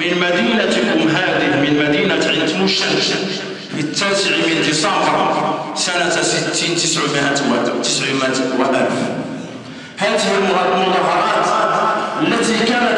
من مدينتكم هذه من مدينة عين تموشن في التاسع من ديسمبر سنة ستين تسعمائة وتسعمائة وألف هذه المظاهرات التي كانت